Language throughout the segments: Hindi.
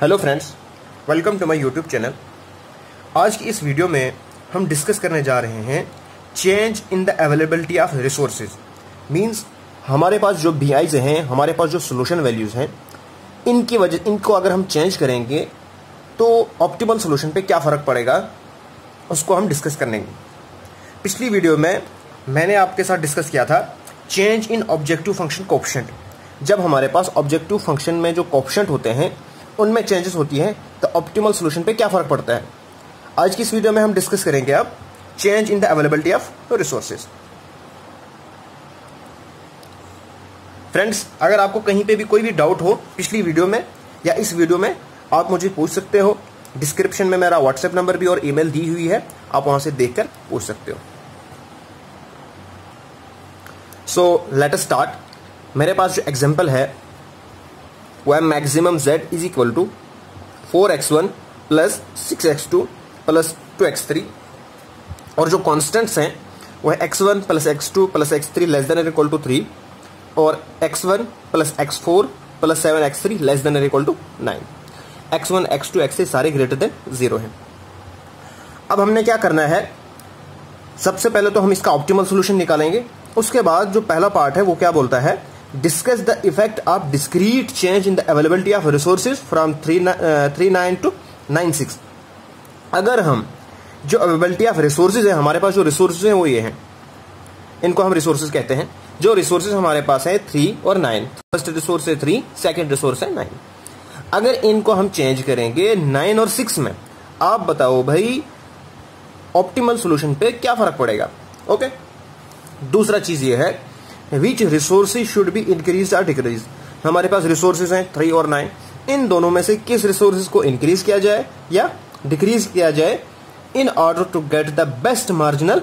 Hello friends welcome to my YouTube channel आज की इस वीडियो में हम डिस्कस करने जा रहे हैं change in the availability of resources means हमारे पास जो बी हैं, हमारे पास जो सोल्यूशन वैल्यूज़ हैं, इनकी वजह, इनको अगर हम चेंज करेंगे तो ऑप्टिमल सोल्यूशन पे क्या फ़र्क पड़ेगा, उसको हम डिस्कस करेंगे। पिछली वीडियो में मैंने आपके साथ डिस्कस किया था change in objective function coefficient जब हमारे पास ऑब्जेक्टिव फ़ंक्शन में जो कोप्शेंट होते हैं उनमें चेंजेस होती हैं तो ऑप्टिमल सोल्यूशन पे क्या फ़र्क पड़ता है? आज की इस वीडियो में हम डिस्कस करेंगे अब change in the availability of resources friends अगर आपको कहीं पे भी कोई भी डाउट हो पिछली वीडियो में या इस वीडियो में, आप मुझे पूछ सकते हो। डिस्क्रिप्शन में मेरा व्हाट्सएप नंबर भी और ईमेल दी हुई है, आप वहाँ से देखकर पूछ सकते हो। सो लेट स्टार्ट मेरे पास जो एग्जांपल है है maximum z is equal to four X one plus six X two plus two X three और जो कॉन्स्टेंट्स हैं, वह X one plus X two plus X three less than or equal to three और X one plus X four plus seven X three less than or equal to nine X one X two X three सारे ग्रेटर देन ज़ीरो हैं। अब हमने क्या करना है? सबसे पहले तो हम इसका ऑप्टिमल सोल्यूशन निकालेंगे। उसके बाद जो पहला पार्ट है, वो क्या बोलता है? Discuss the effect of discrete change in the availability of resources from 39 to 96 अगर हम जो अवेलेबिलिटी ऑफ़ रिसोर्सेज है, हमारे पास जो रिसोर्सेज हैं, वो ये हैं। इनको हम रिसोर्सेज कहते हैं। जो रिसोर्सेज हमारे पास है थ्री और नाइन फ़र्स्ट रिसोर्स है थ्री सेकेंड रिसोर्स है नाइन अगर इनको हम चेंज करेंगे नाइन और सिक्स में, आप बताओ भाई ऑप्टिमल सोल्यूशन पे क्या फ़र्क पड़ेगा? ओके दूसरा चीज़ ये है which resources should be increase और डिक्रीज हमारे पास रिसोर्सेज हैं थ्री और नाइन इन दोनों में से किस रिसोर्सेज को इंक्रीज किया जाए या डिक्रीज किया जाए? In order to get the best marginal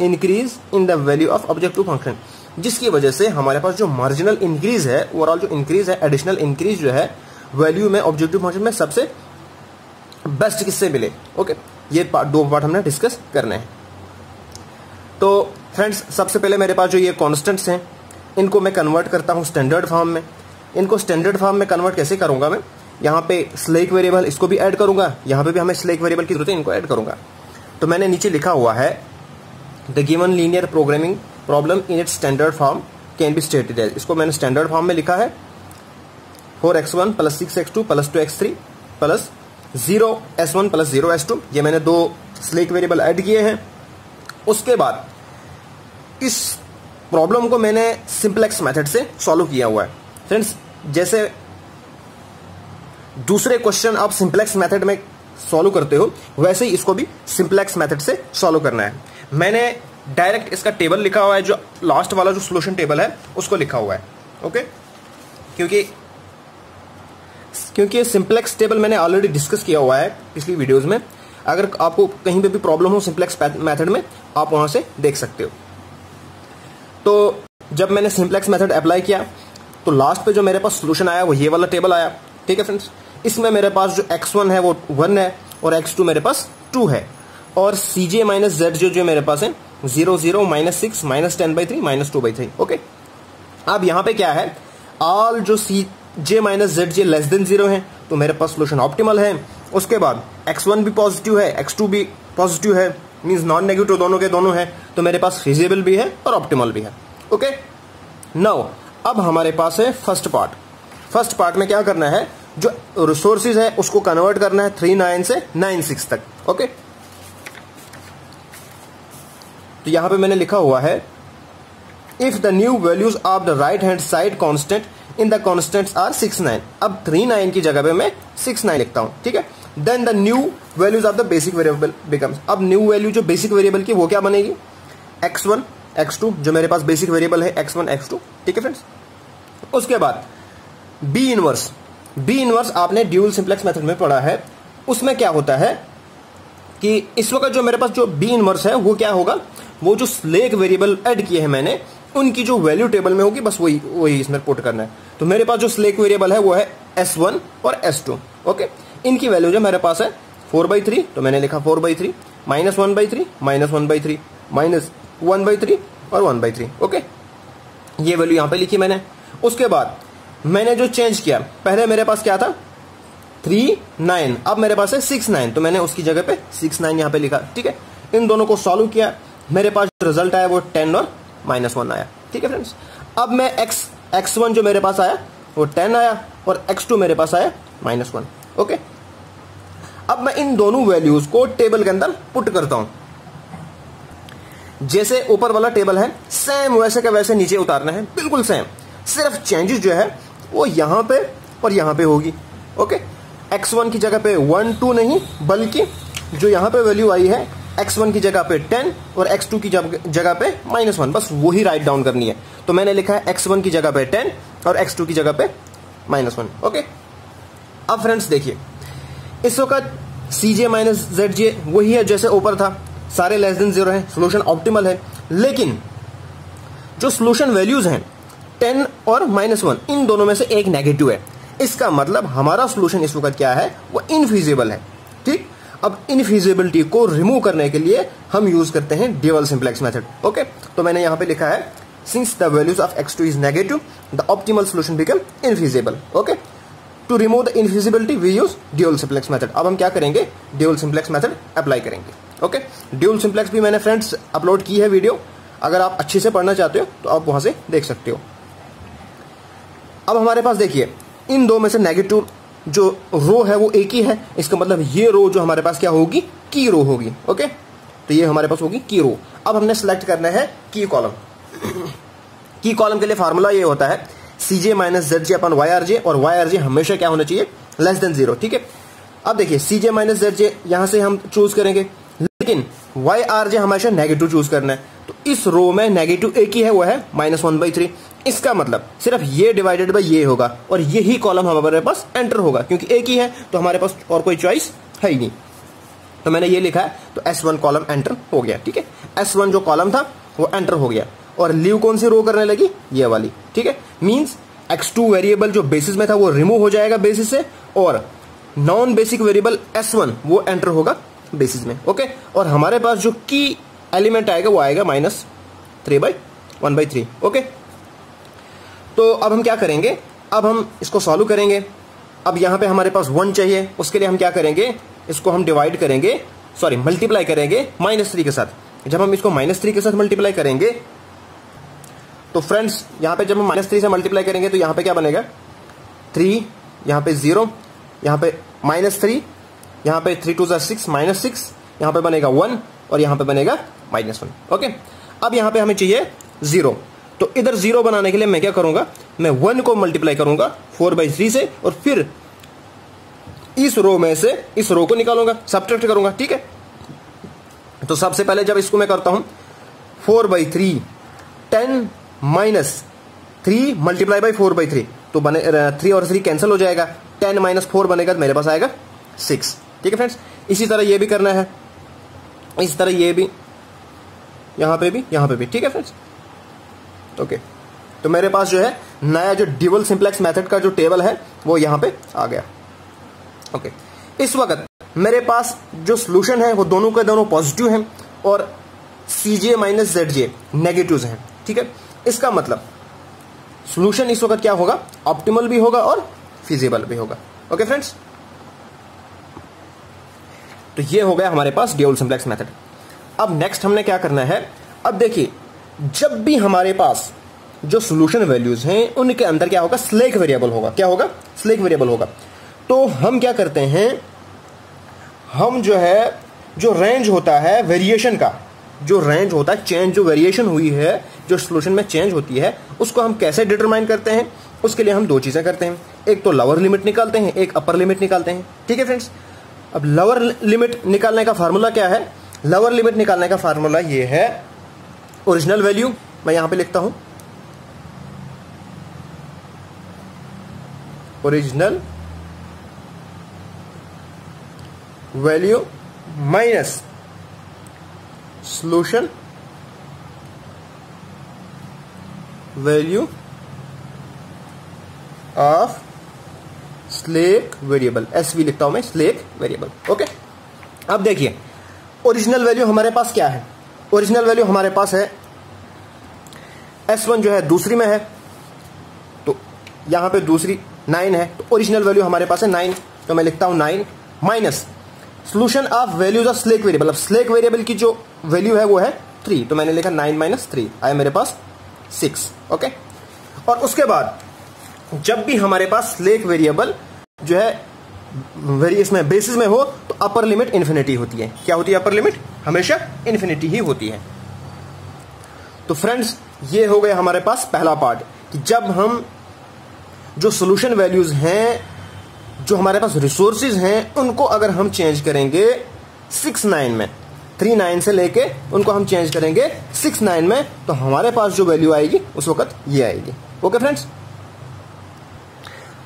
increase in the value of objective function जिसकी वजह से हमारे पास जो मार्जिनल इंक्रीज है ओवरऑल जो इंक्रीज है एडिशनल इंक्रीज जो है वैल्यू में ऑब्जेक्टिव फ़ंक्शन में सबसे बेस्ट किससे मिले? ओके ये पार्ट दो पार्ट हमने डिस्कस करने हैं. तो फ्रेंड्स सबसे पहले मेरे पास जो ये कॉन्स्टेंट्स हैं इनको मैं कन्वर्ट करता हूँ स्टैंडर्ड फॉर्म में। इनको स्टैंडर्ड फॉर्म में कन्वर्ट कैसे करूँगा मैं? यहाँ पे स्लेक वेरिएबल इसको भी ऐड करूँगा। यहाँ पे भी हमें स्लेक वेरिएबल की ज़रूरत है, इनको ऐड करूँगा। तो मैंने नीचे लिखा हुआ है the given linear programming problem in it standard form can be stated as इसको मैंने स्टैंडर्ड फॉर्म में लिखा है। Four X one plus six X two plus two X three plus zero S one plus zero S two ये मैंने दो स्लेक वेरिएबल ऐड किए हैं। उसके बाद इस प्रॉब्लम को मैंने सिंपलेक्स मेथड से सॉल्व किया हुआ है। फ्रेंड्स, जैसे दूसरे क्वेश्चन आप सिंपलेक्स मेथड में सॉल्व करते हो, वैसे ही इसको भी सिंपलेक्स मेथड से सॉल्व करना है। मैंने डायरेक्ट इसका टेबल लिखा हुआ है, जो लास्ट वाला जो सोल्यूशन टेबल है, उसको लिखा हुआ है। ओके क्योंकि क्योंकि सिंपलेक्स टेबल मैंने ऑलरेडी डिस्कस किया हुआ है पिछली वीडियोस में। अगर आपको कहीं पे भी प्रॉब्लम हो सिंपलेक्स मेथड में, आप वहाँ से देख सकते हो। तो जब मैंने सिंप्लेक्स मेथड अप्लाई किया तो लास्ट पे जो मेरे पास सोल्यूशन आया, वो ये वाला टेबल आया। ठीक है फ्रेंड्स इसमें मेरे पास जो x1 है, वो वन है और x2 मेरे पास टू है। और सी जे माइनस जेड जो जो मेरे पास है zero zero minus six minus ten by three minus two by three okay अब यहाँ पे क्या है? ऑल जो C J minus Z J less than zero है तो मेरे पास सोल्यूशन ऑप्टिमल है। उसके बाद x1 भी पॉजिटिव है x2 भी पॉजिटिव है। मीन्स नॉन नेगेटिव दोनों के दोनों है तो मेरे पास फिजिबल भी है और ऑप्टिमल भी है। ओके नाउ अब हमारे पास है फ़र्स्ट पार्ट फ़र्स्ट पार्ट में क्या करना है? जो रिसोर्सिस है, उसको कन्वर्ट करना है थ्री नाइन से नाइन सिक्स तक। ओके तो यहाँ पे मैंने लिखा हुआ है if the new values of the right hand side constant in the constants are six nine अब थ्री नाइन की जगह पे मैं सिक्स नाइन लिखता हूँ, ठीक है? Then the new values of the basic variable becomes अब न्यू वैल्यू जो बेसिक वेरिएबल की, वो क्या बनेगी? एक्स वन एक्स टू जो मेरे पास बेसिक वेरिएबल है एक्स वन एक्स टू ठीक है फ्रेंड्स उसके बाद बी इनवर्स बी इनवर्स आपने ड्यूल सिंप्लेक्स मेथड में पढ़ा है। उसमें क्या होता है कि इस वक्त जो मेरे पास जो बी इनवर्स है, वो क्या होगा? वो जो स्लेक वेरिएबल ऐड किए हैं मैंने, उनकी जो वैल्यू टेबल में होगी, बस वही वही इसमें पुट करना है। तो मेरे पास जो स्लेक वेरिएबल है, वो है एस और एस ओके इनकी वैल्यू जो मेरे पास है फोर बाई थ्री तो मैंने लिखा four by three minus one by three minus one by three minus one by three और वन बाई थ्री ओके ये वैल्यू यहाँ पे लिखी मैंने। उसके बाद मैंने जो चेंज किया, पहले मेरे पास क्या था? थ्री नाइन अब मेरे पास है सिक्स नाइन तो मैंने उसकी जगह पे सिक्स नाइन यहाँ पे लिखा, ठीक है? इन दोनों को सॉल्व किया। मेरे पास रिज़ल्ट आया वो टेन और माइनस वन आया, ठीक है फ्रेंड्स अब मैं एक्स एक्स वन जो मेरे पास आया, वो टेन आया और एक्स टू मेरे पास आया माइनस वन ओके? अब मैं इन दोनों वैल्यूज़ को टेबल के अंदर पुट करता हूँ। जैसे ऊपर वाला टेबल है सेम वैसे का वैसे नीचे उतारना है, बिल्कुल सेम सिर्फ़ चेंजेस जो है, वो यहाँ पे और यहाँ पे होगी। ओके? एक्स वन की जगह पे वन टू नहीं, बल्कि जो यहाँ पे वैल्यू आई है एक्स वन की जगह पे टेन और एक्स टू की जगह पे माइनस वन बस वही राइट डाउन करनी है। तो मैंने लिखा है एक्स वन की जगह पे टेन और एक्स टू की जगह पे माइनस वन ओके? अब फ्रेंड्स देखिए, इस वक्त सी जे माइनस जेड जे वही है जैसे ऊपर था। सारे लेस देन ज़ीरो है सोल्यूशन ऑप्टिमल है। लेकिन जो सोल्यूशन वैल्यूज़ हैं टेन और माइनस वन इन दोनों में से एक नेगेटिव है। इसका मतलब हमारा सोल्यूशन इस वक्त क्या है? वो इनफिजिबल है। ठीक? अब इनफिजिबिलिटी को रिमूव करने के लिए हम यूज़ करते हैं डेवल सिंप्लेक्स मेथड ओके तो मैंने यहाँ पे लिखा है since the values of X two is negative the optimal solution become infeasible okay to remove the infeasibility we use dual simplex method अब हम क्या करेंगे? ड्यूल सिंप्लेक्स मेथड अप्लाई करेंगे. ओके ड्यूल सिंप्लेक्स भी मैंने फ्रेंड्स अपलोड की है वीडियो अगर आप अच्छे से पढ़ना चाहते हो तो आप वहाँ से देख सकते हो. अब हमारे पास देखिए, इन दो में से नेगेटिव जो रो है, वो एक ही है. इसका मतलब ये रो जो हमारे पास क्या होगी? की रो होगी. ओके तो ये हमारे पास होगी की रो अब हमने सेलेक्ट करना है की कॉलम की कॉलम के लिए फार्मूला ये होता है. C J minus Z J upon Y R J और वाई आर जे हमेशा क्या होना चाहिए? लेस देन ज़ीरो ठीक है? अब देखिए सी जे माइनस जेड जे यहाँ से हम चूज़ करेंगे। लेकिन वाई आर जे हमेशा नेगेटिव चूज़ करना है। तो इस रो में नेगेटिव एक ही है, वो है माइनस वन बाई थ्री इसका मतलब सिर्फ़ ये डिवाइडेड बाई ये होगा और यही कॉलम हमारे पास एंटर होगा, क्योंकि एक ही है तो हमारे पास और कोई चॉइस है ही नहीं। तो मैंने ये लिखा है तो एस वन कॉलम एंटर हो गया, ठीक है? एस वन जो कॉलम था, वो एंटर हो गया। और लीव कौन सी रो करने लगी? ये वाली, ठीक है? मींस एक्स टू वेरिएबल जो बेसिस में था, वो रिमूव हो जाएगा बेसिस से और non basic variable S one वो एंटर होगा बेसिस में ओके और हमारे पास जो की एलिमेंट आएगा, वो आएगा minus three by one by three okay तो अब हम क्या करेंगे? अब हम इसको सॉल्व करेंगे। अब यहाँ पे हमारे पास वन चाहिए, उसके लिए हम क्या करेंगे? इसको हम डिवाइड करेंगे सॉरी मल्टीप्लाई करेंगे माइनस थ्री के साथ। जब हम इसको माइनस थ्री के साथ मल्टीप्लाई करेंगे तो फ्रेंड्स यहाँ पे जब हम माइनस थ्री से मल्टीप्लाई करेंगे तो यहाँ पे क्या बनेगा? थ्री यहाँ पे ज़ीरो यहाँ पे माइनस थ्री यहाँ पे three two six minus six यहाँ पे बनेगा वन और यहाँ पे बनेगा माइनस वन ओके अब यहाँ पे हमें चाहिए ज़ीरो तो इधर ज़ीरो बनाने के लिए मैं क्या करूँगा? मैं वन को मल्टीप्लाई करूँगा फोर बाई थ्री से और फिर इस रो में से इस रो को निकालूँगा सब्ट्रैक्ट करूँगा, ठीक है? तो सबसे पहले जब इसको मैं करता हूँ four by three ten minus three multiply by four by three तो बने थ्री और थ्री कैंसिल हो जाएगा। टेन माइनस फोर बनेगा तो मेरे पास आएगा सिक्स। ठीक है फ्रेंड्स? इसी तरह ये भी करना है। इस तरह ये भी, यहाँ पे भी, यहाँ पे भी। ठीक है फ्रेंड्स? ओके। तो मेरे पास जो है, नया जो डिवल सिंप्लेक्स मेथड का जो टेबल है, वो यहाँ पे आ गया। ओके। इस वक्त मेरे पास जो सोल्यूशन है, वो दोनों के दोनों पॉजिटिव हैं और C J minus Z J negative हैं। ठीक है? इसका मतलब सोल्यूशन इस वक्त क्या होगा? ऑप्टिमल भी होगा और फिजिबल भी होगा। ओके फ्रेंड्स तो ये हो गया हमारे पास ड्यूल सिंप्लेक्स मेथड अब नेक्स्ट हमने क्या करना है? अब देखिए, जब भी हमारे पास जो सोल्यूशन वैल्यूज़ हैं, उनके अंदर क्या होगा? स्लेक वेरिएबल होगा। क्या होगा? स्लेक वेरिएबल होगा। तो हम क्या करते हैं? हम जो है, जो रेंज होता है वेरिएशन का, जो रेंज होता है चेंज जो वेरिएशन हुई है जो सोल्यूशन में चेंज होती है, उसको हम कैसे डिटरमाइन करते हैं? उसके लिए हम दो चीज़ें करते हैं। एक तो लोअर लिमिट निकालते हैं, एक अपर लिमिट निकालते हैं। ठीक है फ्रेंड्स अब लोअर लिमिट निकालने का फार्मूला क्या है? लोअर लिमिट निकालने का फार्मूला ये है ओरिजिनल वैल्यू मैं यहाँ पे लिखता हूँ। Original value minus solution value of slack variable S V लिखता हूँ मैं स्लेक वेरिएबल ओके अब देखिए ओरिजिनल वैल्यू हमारे पास क्या है? ओरिजिनल वैल्यू हमारे पास है एस वन जो है दूसरी में है तो यहाँ पे दूसरी नाइन है तो ओरिजिनल वैल्यू हमारे पास है नाइन तो मैं लिखता हूँ nine minus solution of values of slack variable अब स्लेक वेरिएबल की जो वैल्यू है वो है थ्री तो मैंने लिखा नाइन माइनस थ्री आया मेरे पास सिक्स ओके और उसके बाद, जब भी हमारे पास स्लेक वेरिएबल जो है वेरी में बेसिस में हो तो अपर लिमिट इन्फिनिटी होती है। क्या होती है अपर लिमिट हमेशा इन्फिनिटी ही होती है। तो फ्रेंड्स ये हो गया हमारे पास पहला पार्ट कि जब हम जो सोल्यूशन वैल्यूज़ हैं, जो हमारे पास रिसोर्सेज हैं, उनको अगर हम चेंज करेंगे सिक्स नाइन में थ्री नाइन से लेके उनको हम चेंज करेंगे सिक्स नाइन में तो हमारे पास जो वैल्यू आएगी, उस वक्त ये आएगी। ओके फ्रेंड्स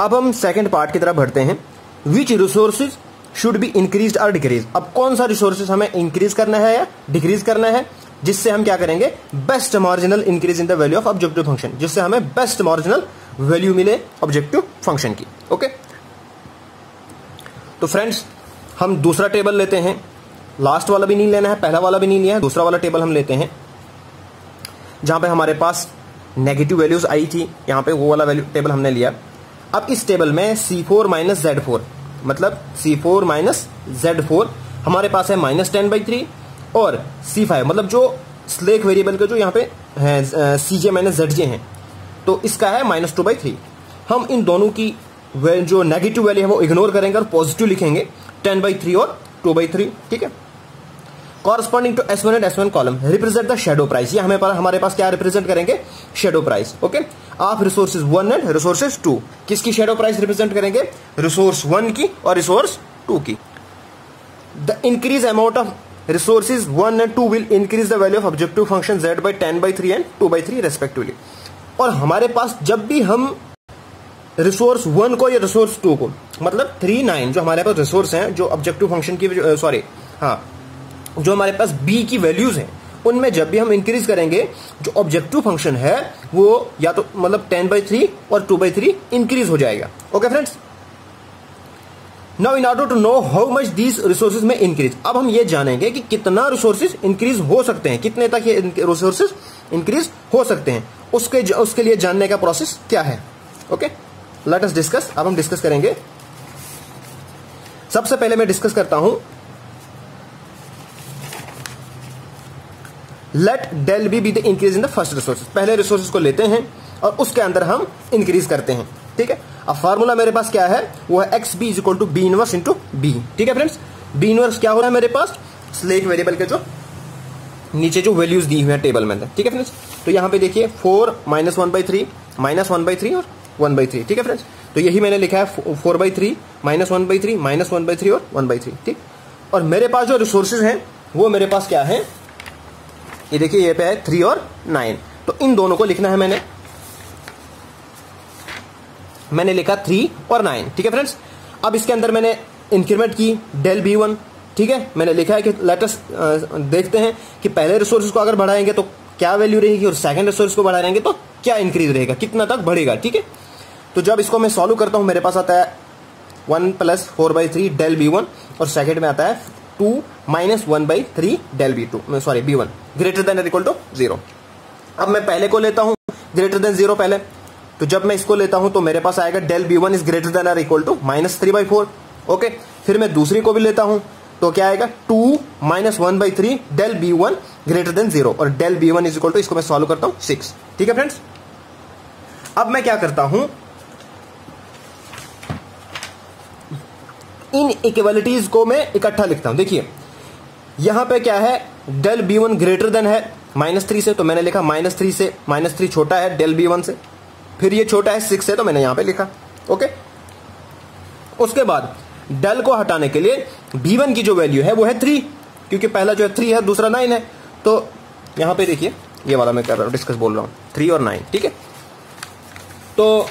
अब हम सेकेंड पार्ट की तरफ़ बढ़ते हैं। Which resources should be increase और डिक्रीज अब कौन सा रिसोर्सेज हमें इंक्रीज करना है या डिक्रीज करना है, जिससे हम क्या करेंगे? Best marginal increase in the value of objective function जिससे हमें बेस्ट मार्जिनल वैल्यू मिले ऑब्जेक्टिव फ़ंक्शन की। Okay okay? तो फ्रेंड्स हम दूसरा टेबल लेते हैं। लास्ट वाला भी नहीं लेना है, पहला वाला भी नहीं लिया है, दूसरा वाला टेबल हम लेते हैं। जहाँ पे हमारे पास नेगेटिव वैल्यूज़ आई थी, यहाँ पे वो वाला वैल्यू टेबल हमने लिया। अब इस टेबल में C four minus Z four मतलब C four minus Z four हमारे पास है माइनस टेन बाई थ्री और सी फाइव मतलब जो स्लेक वेरिएबल के जो यहाँ पे है सी जे माइनस जेड जे है तो इसका है माइनस टू बाई थ्री हम इन दोनों की जो नेगेटिव वैल्यू है, वो इग्नोर करेंगे और पॉजिटिव लिखेंगे टेन बाई थ्री और टू बाई थ्री ठीक है? Corresponding to S one and S one column represent the shadow price ये हमें हमारे पास क्या रिप्रेजेंट करेंगे? Shadow price okay of resources one and resources two किसकी शेडो प्राइस रिप्रेजेंट करेंगे? रिसोर्स वन की और रिसोर्स टू की. The increase amount of resources 1 and 2 will increase the value of objective function z by 10 by 3 and 2 by 3 respectively. और हमारे पास जब भी हम रिसोर्स वन को या रिसोर्स टू को मतलब थ्री नाइन जो हमारे पास रिसोर्स हैं, जो ऑब्जेक्टिव फ़ंक्शन की सॉरी हाँ जो हमारे पास बी की वैल्यूज़ हैं, उनमें जब भी हम इंक्रीज करेंगे, जो ऑब्जेक्टिव फ़ंक्शन है, वो या तो मतलब टेन बाई थ्री और टू बाई थ्री इंक्रीज हो जाएगा। Okay friends now in order to know how much these resources में इंक्रीज अब हम ये जानेंगे कि कितना रिसोर्सेज इंक्रीज हो सकते हैं। कितने तक ये रिसोर्सेज इंक्रीज हो सकते हैं। उसके उसके लिए जानने का प्रोसेस क्या है? ओके लेट अस डिस्कस अब हम डिस्कस करेंगे। सबसे पहले मैं डिस्कस करता हूँ let del B be the increase in the first resources पहले रिसोर्सेज को लेते हैं और उसके अंदर हम इंक्रीज करते हैं। ठीक है? अब फार्मूला मेरे पास क्या है? वो है X B is equal to B inverse into B ठीक है फ्रेंड्स बी इनवर्स क्या हो रहा है मेरे पास? स्लेक वेरिएबल के जो नीचे जो वैल्यूज़ दी हुई है टेबल में ठीक है फ्रेंड्स तो यहाँ पे देखिए four minus one by three minus one by three और वन बाई थ्री ठीक है फ्रेंड्स तो यही मैंने लिखा है four by three minus one by three minus one by three और वन बाई थ्री ठीक? और मेरे पास जो रिसोर्सेज हैं, वो मेरे पास क्या है? ये देखिए, ये पे है थ्री और नाइन तो इन दोनों को लिखना है मैंने। मैंने लिखा थ्री और नाइन ठीक है फ्रेंड्स अब इसके अंदर मैंने इंक्रीमेंट की डेल बी वन ठीक है? मैंने लिखा है कि लेटेस्ट देखते हैं कि पहले रिसोर्स को अगर बढ़ाएँगे तो क्या वैल्यू रहेगी और सेकंड रिसोर्स को बढ़ाएँगे तो क्या इंक्रीज रहेगा, कितना तक बढ़ेगा, ठीक है? तो जब इसको मैं सॉल्व करता हूँ, मेरे पास आता है one plus four by three del B one और सेकेंड में आता है two minus one by three del B two sorry B one greater than equal to zero अब मैं पहले को लेता हूँ ग्रेटर देन ज़ीरो पहले। तो जब मैं इसको लेता हूँ तो मेरे पास आएगा del B one is greater than or equal to minus three by four okay फिर मैं दूसरी को भी लेता हूँ तो क्या आएगा? Two minus one by three del B one greater than zero और del B one is equal to इसको मैं सॉल्व करता हूँ सिक्स ठीक है फ्रेंड्स अब मैं क्या करता हूँ? इन इक्वलिटीज को मैं इकट्ठा लिखता हूँ। देखिए, यहाँ पे क्या है? Del B one greater than है, माइनस थ्री से तो मैंने लिखा माइनस थ्री से, माइनस थ्री छोटा है डेल बी वन से। फिर ये छोटा है सिक्स है तो मैंने यहाँ पे लिखा, ओके? उसके बाद, डेल को हटाने के लिए बी वन की जो वैल्यू है, वो है थ्री क्योंकि पहला जो है थ्री है, दूसरा नाइन है। तो यहाँ पे देखिए, ये वाला मैं कर रहा हूँ डिस्कस बोल रहा हूँ थ्री और नाइन ठीक है? तो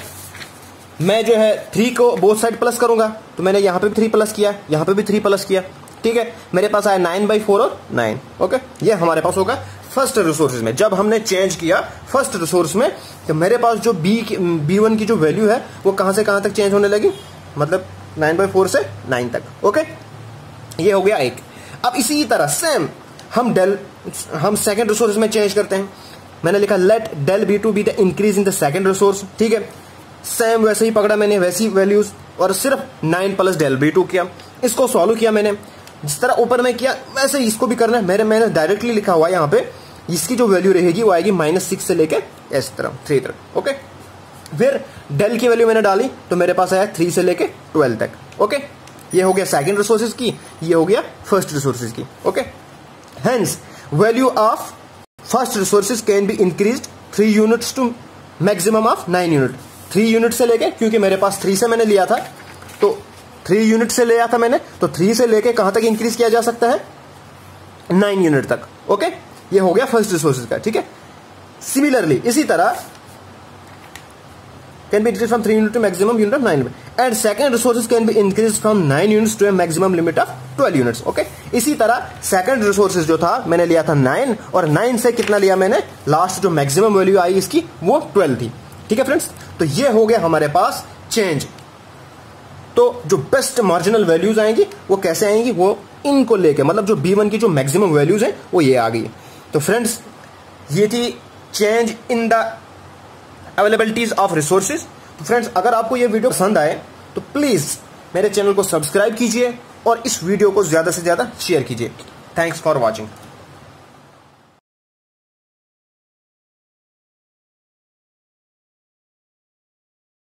मैं जो है थ्री को बोथ साइड प्लस करूँगा। तो मैंने यहाँ पे भी थ्री प्लस किया, यहाँ पे भी थ्री प्लस किया। ठीक है? मेरे पास आया नाइन बाई फोर और नाइन ओके ये हमारे पास होगा फ़र्स्ट रिसोर्सेज में। जब हमने चेंज किया फ़र्स्ट रिसोर्स में तो मेरे पास जो बी बी वन की जो वैल्यू है, वो कहाँ से कहाँ तक चेंज होने लगी? मतलब नाइन बाई फोर से नाइन तक। ओके ये हो गया एक। अब इसी तरह सेम हम डेल हम सेकेंड रिसोर्स में चेंज करते हैं। मैंने लिखा let del B two be the increase in the second resource ठीक है? सेम वैसे ही पकड़ा मैंने, वैसी वैल्यूज़ और सिर्फ़ nine plus del B two किया। इसको सॉल्व किया मैंने। जिस तरह ऊपर में किया, वैसे इसको भी करना है। मेरे, मैंने डायरेक्टली लिखा हुआ है यहाँ पे, इसकी जो वैल्यू रहेगी वो आएगी माइनस सिक्स से लेके इस तरह थ्री तक ओके फिर डेल की वैल्यू मैंने डाली तो मेरे पास आया थ्री से लेके ट्वेल्व तक ओके ये हो गया सेकेंड रिसोर्सेज की, ये हो गया फ़र्स्ट रिसोर्सेज की okay hence value of first resources can be increase three units to maximum of nine unit three unit से लेके, क्योंकि मेरे पास थ्री से मैंने लिया था तो थ्री यूनिट से लिया था मैंने तो थ्री से लेके कहाँ तक इंक्रीज किया जा सकता है? नाइन यूनिट तक ओके ये हो गया फ़र्स्ट रिसोर्सेज का, ठीक है? सिमिलरली इसी तरह, can be increased from 3 unit to maximum unit of 9 and second resources can be increased from 9 units to a maximum limit of 12 units, okay? इसी तरह, second resources जो था, मैंने लिया था 9 और 9 से कितना लिया मैंने? लास्ट जो मैक्सिमम वैल्यू आई इसकी, वो 12 थी। ठीक है फ्रेंड्स? तो ये हो गया हमारे पास चेंज तो जो बेस्ट मार्जिनल वैल्यूज़ आएँगी, वो कैसे आएँगी? वो इनको लेके मतलब जो B1 की जो मैक्सिमम वैल्यूज़ हैं, वो ये आ गई। तो फ्रेंड्स ये थी change in the availabilities of resources तो फ्रेंड्स अगर आपको ये वीडियो पसंद आए तो प्लीज़ मेरे चैनल को सब्सक्राइब कीजिए और इस वीडियो को ज़्यादा से ज़्यादा शेयर कीजिए। Thanks for watching